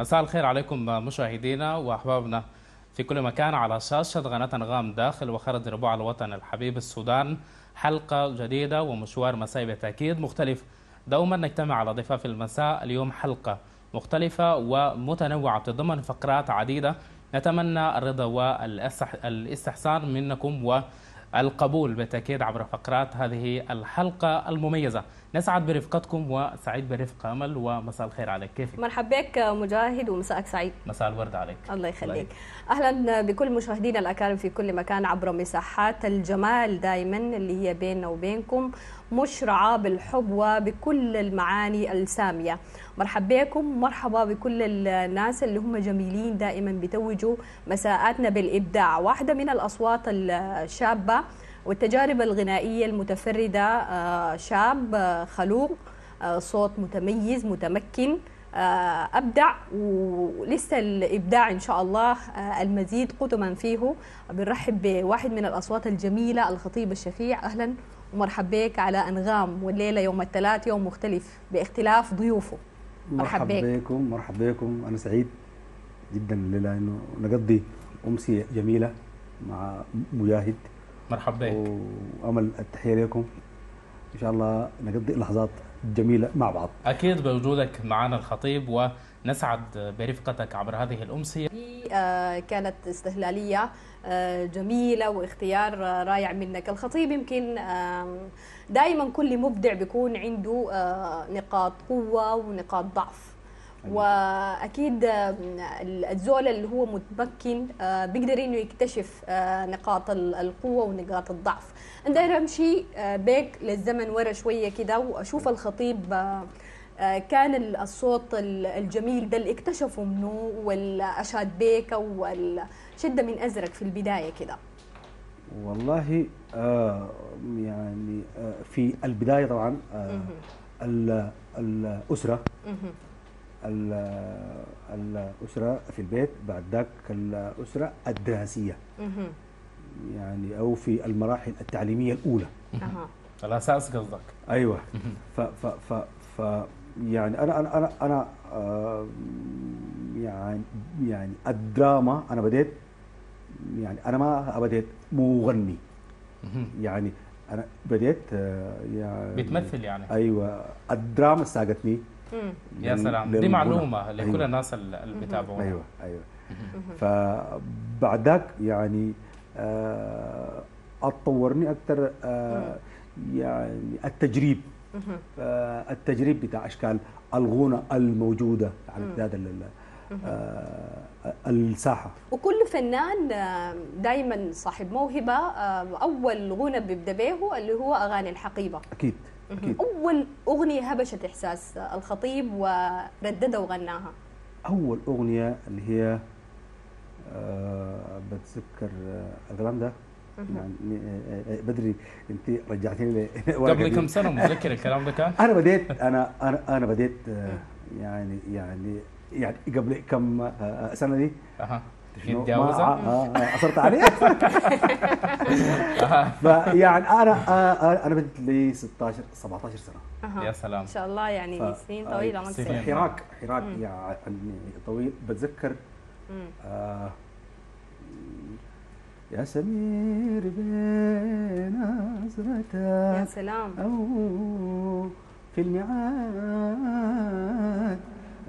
مساء الخير عليكم مشاهدينا وأحبابنا. في كل مكان على شاشة قناة أنغام داخل وخارج ربوع الوطن الحبيب السودان حلقة جديدة ومشوار مسائي بالتأكيد مختلف. دوما نجتمع على ضفاف المساء اليوم حلقة مختلفة ومتنوعة تتضمن فقرات عديدة. نتمنى الرضا والاستحسان منكم والقبول بالتأكيد عبر فقرات هذه الحلقة المميزة. نسعد برفقتكم وسعيد برفق أمل ومساء الخير عليك. كيفك؟ مرحبا بك مجاهد ومساءك سعيد. مساء الورد عليك. الله يخليك. أهلا بكل مشاهدينا الأكارم في كل مكان عبر مساحات الجمال دائما اللي هي بيننا وبينكم مشرعة بالحب وبكل المعاني السامية. مرحبا بكم مرحبا بكل الناس اللي هم جميلين دائما بتوجوا مساءاتنا بالإبداع. واحدة من الأصوات الشابة والتجارب الغنائية المتفردة آه، شاب آه، خلوق آه، صوت متميز متمكن أبدع ولسه الإبداع إن شاء الله المزيد قدما فيه. بنرحب بواحد من الأصوات الجميلة الخطيب الشفيع. أهلا ومرحب بك على أنغام والليلة يوم الثلاث يوم مختلف باختلاف ضيوفه. مرحبا بكم مرحبا بكم. أنا سعيد جدا الليلة إنه نقضي أمسية جميلة مع مجاهد. مرحبا بك. وأمل التحية لكم. إن شاء الله نقضي لحظات جميلة مع بعض. أكيد بوجودك معنا الخطيب ونسعد برفقتك عبر هذه الامسيه آه، كانت استهلالية آه، جميلة واختيار رائع منك. الخطيب يمكن دائما كل مبدع بيكون عنده آه، نقاط قوة ونقاط ضعف. وأكيد الزول اللي هو متمكن آه، بيقدر إنه يكتشف آه، نقاط القوة ونقاط الضعف. أنا امشي آه، بيك للزمن ورا شوية كده وأشوف الخطيب كان الصوت الجميل ده اللي اكتشفه منه والاشاد بيك والشدة من ازرق في البداية كده؟ والله آه يعني آه في البداية طبعا آه الأسرة الأسرة في البيت بعد ذاك الأسرة الدراسية. يعني أو في المراحل التعليمية الأولى. الأساس قصدك. أيوه. ف ف ف ف يعني أنا أنا أنا أنا يعني يعني الدراما أنا بديت يعني أنا ما بديت مغني. يعني أنا بديت آه يعني بتمثل يعني. أيوه. الدراما ساقتني يا سلام دي معلومة لكل أيوة. الناس اللي بيتابعونا. أيوه أيوه. فبعد ذاك يعني آه أتطورني أكثر آه يعني التجريب. آه التجريب بتاع أشكال الغنى الموجودة على امتداد الساحة. وكل فنان دائما صاحب موهبة أول غنى بيبدأ به اللي هو أغاني الحقيبة. أكيد. أكيد. أول أغنية هبشت إحساس الخطيب ورددها وغناها. أول أغنية اللي هي أه بتذكر الكلام ده يعني بدري أنت رجعتني قبل كم سنة متذكر الكلام ده كان؟ أنا بديت أنا أنا أنا بديت يعني يعني يعني قبل كم سنة دي. متجوزة؟ أصرت عليه فيعني أنا أنا بديت لي 16 17 سنة. يا سلام. إن شاء الله يعني سنين طويلة ما حراك حراك يعني طويل. بتذكر يا سمير بين نظرتك يا سلام. أو في الميعاد.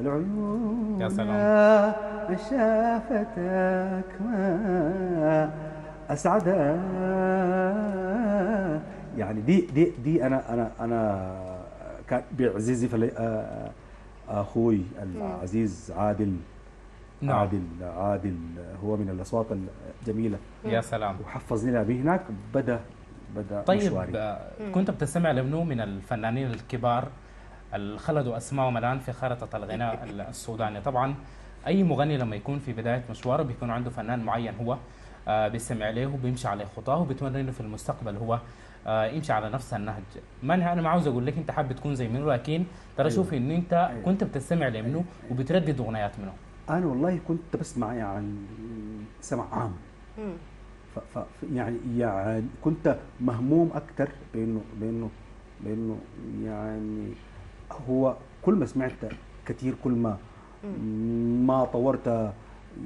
العيون يا سلام. شافتك ما أسعدها يعني دي دي دي أنا أنا أنا كان بيعززي فلي أخوي العزيز عادل. نعم. عادل عادل. هو من الأصوات الجميلة. يا سلام. وحفظني لها به هناك. بدأ بدأ طيب مشواري. كنت بتستمع لمنو من الفنانين الكبار؟ خلدوا اسمائهم الان في خارطة الغناء السوداني طبعا أي مغني لما يكون في بداية مشواره بيكون عنده فنان معين هو آه بيستمع له وبيمشي على خطاه وبيتمنى انه في المستقبل هو آه يمشي على نفس النهج ما أنا ما عاوز أقول لك أنت حابب تكون زي منه لكن ترى أيوة. شوف انه أنت أيوة. كنت بتستمع لمنه أيوة. وبتردد أغنيات منه أنا والله كنت بسمع يعني سمع عام ف ف يعني يعني كنت مهموم أكثر بانه بانه بإنه يعني هو كل ما سمعت كثير كل ما ما طورت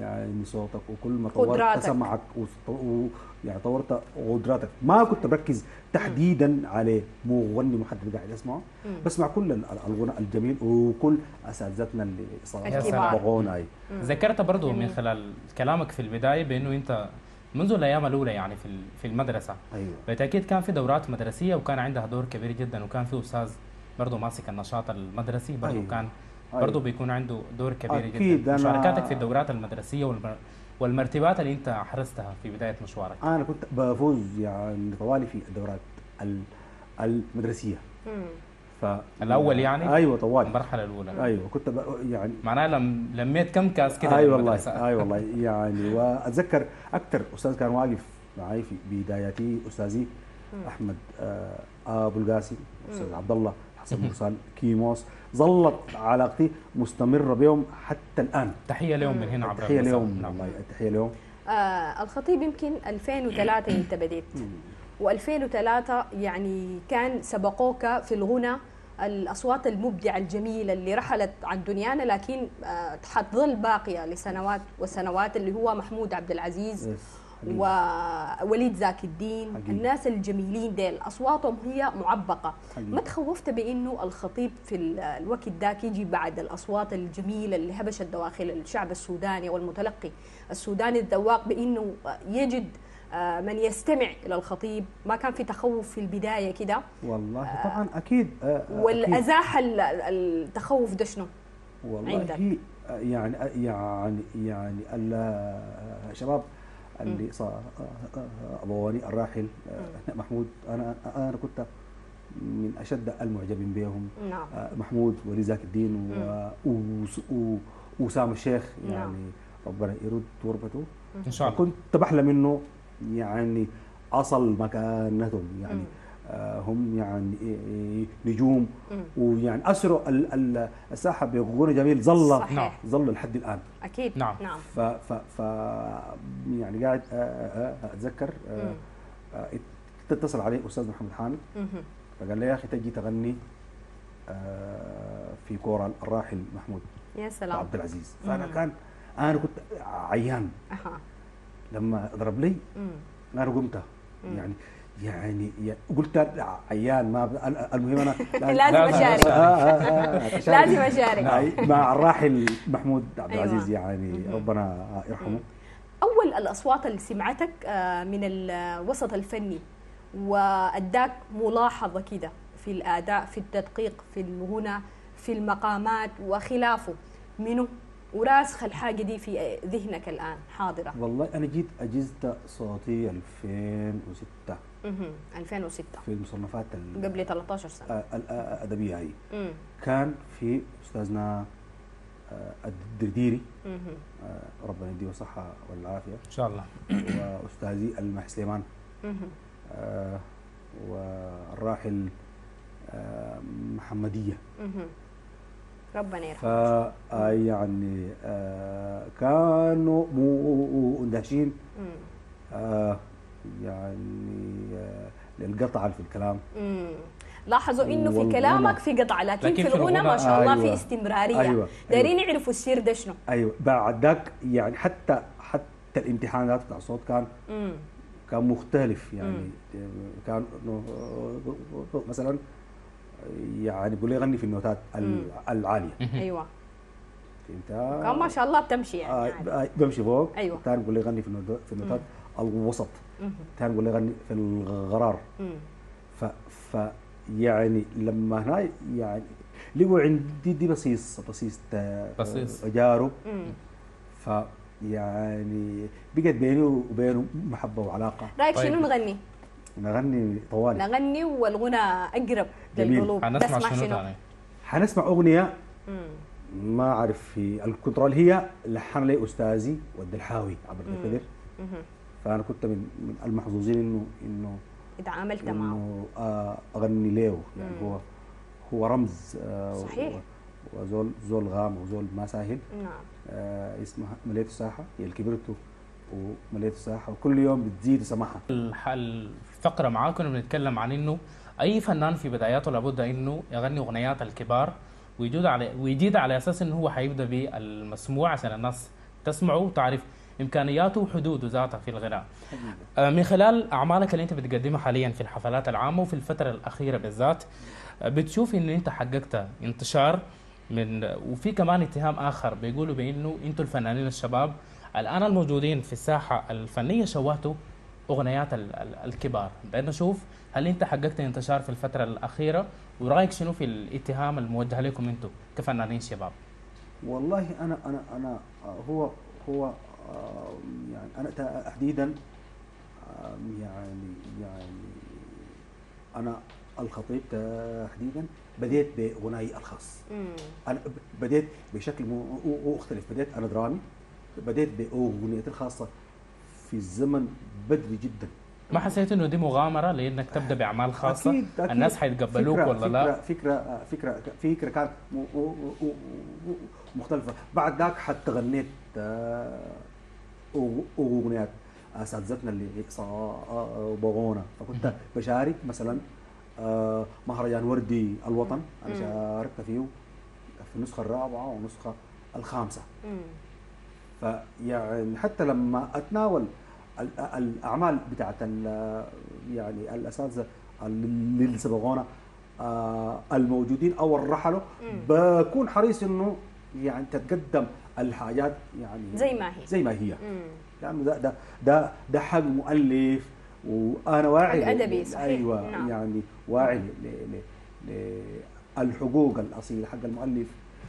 يعني صوتك وكل ما طورت قدراتك. سمعك وست- و- يعني طورت قدراتك ما كنت بركز تحديدا على مغني محدد قاعد اسمعه بسمع كل ال- ال- الغناء الجميل وكل أساتذتنا اللي صراحة. سبقونا. ذكرت برضو من. خلال كلامك في البداية بأنه أنت منذ الأيام الأولى يعني في في المدرسة أيوه بالتاكيد كان في دورات مدرسية وكان عندها دور كبير جدا وكان في أستاذ برضه ماسك النشاط المدرسي برضه أيوة. كان. برضه بيكون عنده دور كبير أكيد جدا أنا- مشاركاتك في الدورات المدرسية والمر... والمرتبات اللي أنت حرزتها في بداية مشوارك أنا كنت بفوز يعني طوالي في الدورات ال- المدرسية مم. ف الأول يعني؟ أيوه طوالي المرحله الأولى أيوه كنت ب... يعني معناها لم... لميت كم كاس كده اي في والله المدرسة. اي والله يعني وأتذكر أكثر أستاذ كان واقف معي في بداياتي أستاذي أحمد آه، آبو القاسم أستاذ عبد الله حسن مرسال كيموس ظلت علاقتي مستمرة بهم حتى الآن. تحية لهم من هنا عبر المساء. لهم. نعم. والله التحيه لهم. آه الخطيب يمكن 2003 انت بديت. و2003 يعني كان سبقوك في الغنى الأصوات المبدعة الجميلة اللي رحلت عن دنيانا لكن آه حتظل باقية لسنوات وسنوات اللي هو محمود عبد العزيز. ووليد زاكي الدين حقيقي. الناس الجميلين ديل أصواتهم هي معبقة حقيقي. ما تخوفت بإنه الخطيب في ال- الوقت ذاك يجي بعد الأصوات الجميلة اللي هبشت دواخل الشعب السوداني والمتلقي السوداني الذواق بإنه يجد آه، من يستمع إلى الخطيب ما كان في تخوف في البداية كده والله طبعا أكيد آه، آه، أكيد. والأزاح ال- التخوف ده شنو؟ والله عندك. هي يعني يعني يعني الشباب اللي صار ابواني الراحل آه، محمود. أنا أنا كنت من أشد المعجبين بهم. نعم. آه، محمود ولي زاك الدين و- وس- و- وسام الشيخ نعم. يعني ربنا يرد تربته إن شاء الله. كنت بحلم إنه يعني أصل مكانتهم. يعني مم. آه، هم يعني إيه- نجوم مم. ويعني أسروا ال- ال- الساحة بغنى جميل ظل صحيح. نعم. ظل لحد الآن أكيد نعم. نعم ف ف ف يعني قاعد آه، آه، أتذكر اتصل علي أستاذ محمد حامد. فقال لي يا أخي تجي تغني في كورال الراحل محمود يا سلام عبد العزيز فأنا. كان أنا كنت عيان. لما ضرب لي. أنا قمت. يعني يعني يعني قلت عيان ما المهم أنا لازم أشارك. آه، آه، آه، أشارك. لازم أشارك. مع- الراحل محمود عبد أيوة. العزيز يعني. ربنا يرحمه. أول الأصوات اللي سمعتك من الوسط الفني وأداك ملاحظة كده في الأداء في التدقيق في الغنى في المقامات وخلافه. منه وراسخ الحاجة دي في ذهنك الآن حاضرة. والله أنا جيت أجزت صوتي 2006 مهم. 2006 في المصنفات ال- قبل 13 سنه آه، الادبيه هي. كان في استاذنا آه، الدرديري. آه، ربنا يديه الصحه والعافيه ان شاء الله واستاذي المح سليمان. آه، والراحل آه، محمديه. ربنا يرحمه آه، يعني آه، كانوا مو- مندهشين. آه، يعني آه، للقطع في الكلام مم. لاحظوا إنه في. كلامك في قطعه لكن, لكن في في الغنى ما شاء الله في أيوة. استمرارية أيوة. دايرين يعرفوا السير ده شنو أيوه بعد ذاك يعني حتى حتى الامتحانات بتاع الصوت كان مم. كان مختلف يعني كان مثلا يعني بيقول لي غني في النوتات ال- العالية أيوه فهمت كان ما شاء الله بتمشي يعني, يعني. آه بمشي فوق أيوة. ثاني بيقول لي غني في في النوتات الوسط مهم. ثاني بيقول لي غني في الغرار. ف ف يعني لما هنا يعني لقوا عندي دي بصيص بصيص بصيص. تجارب مم. ف يعني بقت بيني وبينه محبة وعلاقة رأيك طيب. شنو نغني؟ نغني طوالي نغني والغنى أقرب جميل. للقلوب هنسمع نسمع شنو شنو؟ حنسمع أغنية مم. ما أعرف في الكنترول هي لحن لي أستاذي ود الحاوي عبد مم. فأنا كنت من من المحظوظين انه انه اتعاملت معه انه أغني له يعني مم. هو هو رمز آه، صحيح. وزول زول غام وزول ما ساهل نعم آه، اسمها مليت الساحة هي اللي كبرته ومليت الساحة وكل يوم بتزيد سماحة الح- الفقرة معاه كنا بنتكلم عن إنه أي فنان في بداياته لابد إنه يغني أغنيات الكبار ويجود على ويجيد على أساس إنه هو حيبدأ بالمسموع عشان الناس تسمعه وتعرف إمكانياته وحدوده ذاتها في الغناء. آه، من خلال أعمالك اللي أنت بتقدمها حاليا في الحفلات العامة وفي الفترة الأخيرة بالذات آه، بتشوف انه أنت حققت انتشار من وفي كمان اتهام آخر بيقولوا بإنه أنتم الفنانين الشباب الآن الموجودين في الساحة الفنية شوهتوا أغنيات ال- ال- الكبار. بدنا نشوف هل أنت حققت انتشار في الفترة الأخيرة ورأيك شنو في الاتهام الموجه لكم أنتم كفنانين شباب؟ والله أنا أنا أنا هو هو يعني أنا تحديدا آه، يعني يعني أنا الخطيب تحديدا بديت بغنائي الخاص. مم. أنا ب- بديت بشكل مختلف. بديت أنا درامي بديت بأغنيتي الخاصة في الزمن بدري جدا. ما حسيت إنه دي مغامرة لإنك تبدأ بأعمال خاصة؟ أكيد أكيد. الناس حيتقبلوك فكرة ولا لا؟ فكرة فكرة فكرة فكرة كانت م- م- م- م- مختلفة. بعد ذاك حتى غنيت أغنيات أساتذتنا اللي صابغونا فكنت بشارك مثلا آه، مهرجان وردي الوطن مم. شاركت فيه في النسخة الرابعة والنسخة الخامسة مم. فيعني حتى لما أتناول ال- الأعمال بتاعت يعني الأساتذة اللي سبقونا آه، الموجودين أو الرحلوا مم. بكون حريص إنه يعني تتقدم الحاجات يعني زي ما هي زي ما هي مم. لأنه ده ده ده ده حق مؤلف وأنا واعي حق ل- صحيح. أيوه نعم. يعني واعي ل- ل- ل- للحقوق الاصيله حق المؤلف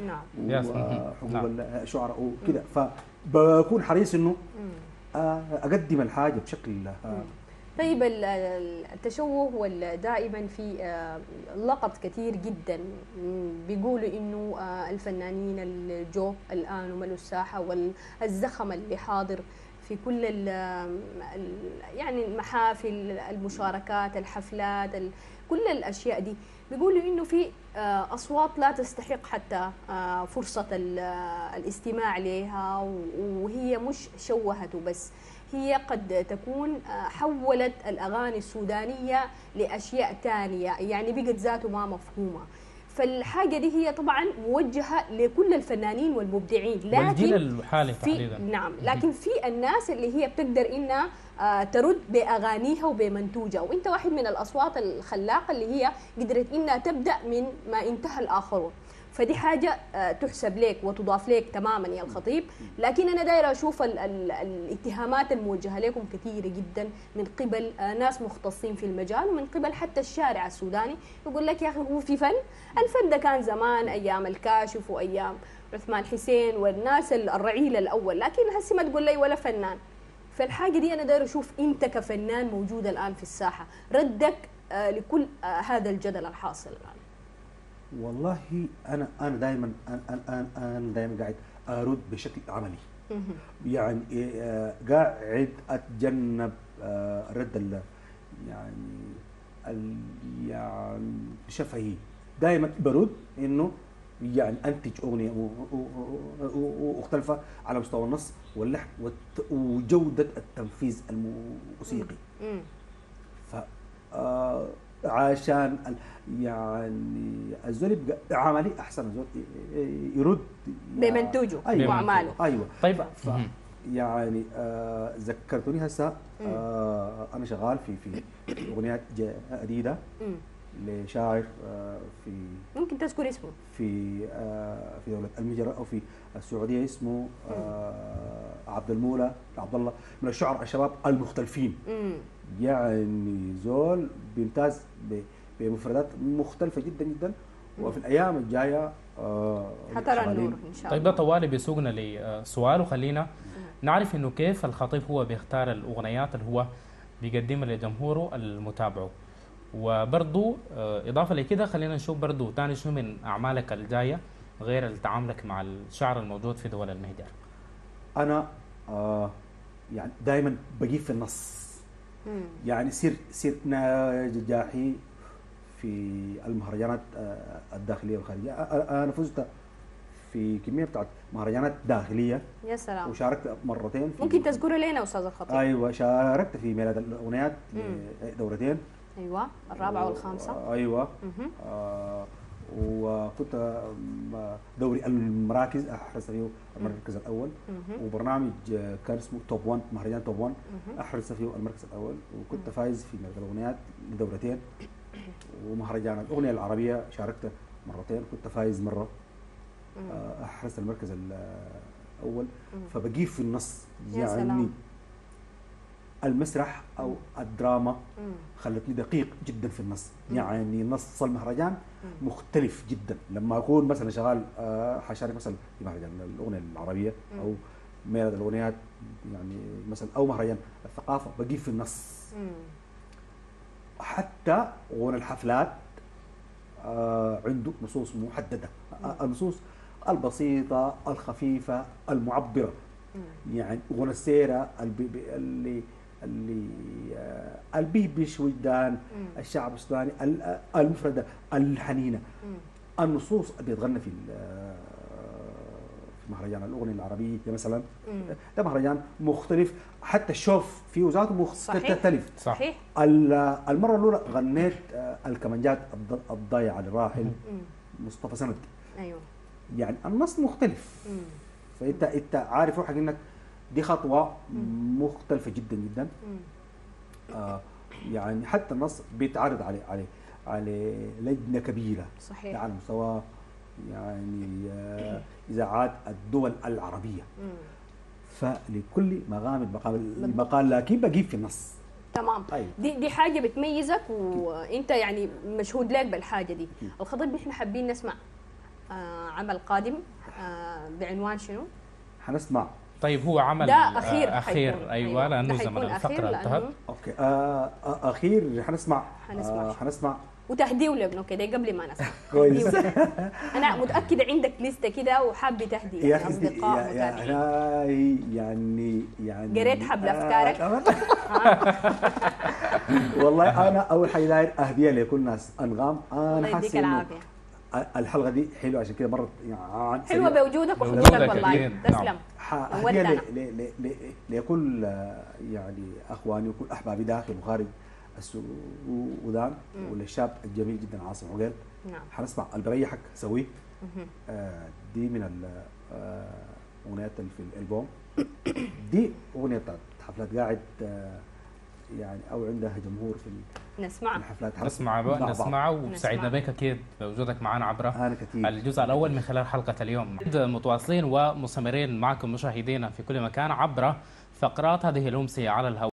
نعم. وحقوق نعم. الشعراء وكذا فبكون حريص إنه مم. أقدم الحاجة بشكل آه، طيب ال- ال- التشوه دائما في آه، لقط كثير جدا. بيقولوا إنه آه، الفنانين اللي جو الآن وملوا الساحة والزخم اللي حاضر في كل يعني المحافل المشاركات الحفلات ال- كل الأشياء دي. بيقولوا إنه في آه، أصوات لا تستحق حتى فرصة ال- الاستماع لها وهي مش شوهته بس. هي قد تكون آه، حولت الأغاني السودانية لأشياء تانية يعني بقت ذاته ما مفهومة. فالحاجة دي هي طبعا موجهة لكل الفنانين والمبدعين والجيل لكن الحالي في تحديدا. نعم لكن في الناس اللي هي بتقدر إنها آه، ترد بأغانيها وبمنتوجها. وإنت واحد من الأصوات الخلاقة اللي هي قدرت إنها تبدأ من ما انتهى الآخرون. فدي حاجة آه، تحسب لك وتضاف لك تماما يا الخطيب. لكن أنا دايرة أشوف ال ال الاتهامات الموجهة لكم كثيرة جدا من قبل آه، ناس مختصين في المجال ومن قبل حتى الشارع السوداني. يقول لك يا أخي هو في فن؟ الفن ده كان زمان أيام الكاشف وأيام عثمان حسين والناس الرعيل الأول. لكن هسي ما تقول لي ولا فنان. فالحاجة دي أنا دايرة أشوف أنت كفنان موجود الآن في الساحة. ردك آه، لكل هذا الجدل الحاصل الآن. والله أنا أنا دائما أنا أنا أنا دائما قاعد أرد بشكل عملي. يعني آه، قاعد أتجنب آه، الرد ال- يعني ال- يعني شفهي دائما برد إنه يعني أنتج أغنية مختلفه على مستوى النص واللحن وجودة التنفيذ الموسيقي. ف آه، عشان يعني الزول يبقى عملي أحسن الزول يرد. بمنتوجه أيوه. وأعماله. أيوه. طيب. ف. يعني آه ذكرتوني هسه آه أنا شغال في في اغنيات جديدة. لشاعر آه في ممكن تذكر اسمه؟ في آه في دولة المجر أو في السعودية اسمه آه عبد المولى عبد الله من الشعراء الشباب المختلفين. مم. يعني زول بيمتاز ب- بمفردات مختلفة جدا جدا وفي الأيام الجاية آه حترى. النور إن شاء طيب ده الله طوالي بيسوقنا لسؤال وخلينا نعرف إنه كيف الخطيب هو بيختار الأغنيات اللي هو بيقدمها لجمهوره المتابعه وبرضو آه، إضافة لكده خلينا نشوف برضو تاني شنو من أعمالك الجاية غير تعاملك مع الشعر الموجود في دول المهجر أنا آه يعني دائما بجيب في النص. يعني سير سير نجاحي في المهرجانات آه، الداخلية والخارجية. أنا فزت في كمية بتاعت مهرجانات داخلية. يا سلام. وشاركت مرتين في ممكن تذكره لنا أستاذ الخطيب؟ أيوه شاركت في ميلاد الأغنيات. دورتين أيوه الرابعة والخامسة. أيوه. آه وكنت دوري المراكز أحرز فيه المركز الأول. وبرنامج كان اسمه توب 1 مهرجان توب 1 مهم. أحرز فيه المركز الأول. وكنت فايز في الأغنيات لدورتين. ومهرجان الأغنية العربية شاركت مرتين. كنت فايز مرة. احرزت المركز الأول. فبجيب في النص يا يعني سلام. المسرح أو الدراما. خلتني دقيق جدا في النص. يعني نص المهرجان. مختلف جدا لما أكون مثلا شغال آه، حشارك مثلا في مهرجان الأغنية العربية. أو ميلاد الأغنيات يعني مثلا أو مهرجان الثقافة بجيب في النص. حتى غنى الحفلات آه، عنده نصوص محددة آه، النصوص البسيطة الخفيفة المعبرة. يعني غنى السيرة اللي اللي آه، اللي بيش وجدان. الشعب السوداني ال- آه، المفردة الحنينة مم. النصوص اللي بيتغنى في آه، في مهرجان الأغنية العربية مثلا مم. ده مهرجان مختلف حتى الشوف فيه ذاته صحيح. مختلف صح صحيح ال- المرة الأولى غنيت آه، الكمانجات الض- الضايعه للراحل. مصطفى سند أيوه يعني النص مختلف مم. فإنت إنت عارف روحك إنك دي خطوة مختلفة جدا جدا. آه يعني حتى النص بيتعرض عليه عليه على لجنة كبيرة صحيح. على مستوى يعني آه إذاعات الدول العربية. فلكل مقام المقال لكن بجيب في النص. تمام. أيوه. دي دي حاجة بتميزك وأنت يعني مشهود لك بالحاجة دي. الخطيب نحن حابين نسمع آه عمل قادم آه بعنوان شنو؟ حنسمع طيب هو عمل ده أخير آه، أخير. حيكون. أيوه لأنه زمن الفقرة انتهت. أوكي. آه آه أخير حنسمع حنسمع آه وتهديه لابنه كده قبل ما نسمع. كويس. تهديه. أنا متأكدة عندك لستة كده وحابة تهدي يا يعني أخي أصدقاء متابعين. يعني يعني. قريت حبل أفكارك؟ والله أنا أول حاجة داير أهدية لكل الناس. أنغام الله أنا حاسس إنه العافية. الحلقة دي حلوة عشان كده مرت يعني حلوة. بوجودك وحضورك والله. نعم. تسلم هديه نورتنا. ل- ل- ل- ل- لكل آه، يعني أخواني وكل أحبابي داخل وخارج السودان وللشاب الجميل جدا عاصم عقيل نعم حنسمع اللي بريحك سويه. آه، دي من ال- آه، اللي في الألبوم دي أغنية بتاعت حفلات قاعد آه، يعني أو عندها جمهور في نسمع الحفلات. نسمع مع بقى. نسمعه. وسعدنا. بك أكيد بوجودك معنا عبر الجزء الأول من خلال حلقة اليوم. متواصلين ومستمرين معكم مشاهدينا في كل مكان عبر فقرات هذه الامسيه على الهواء.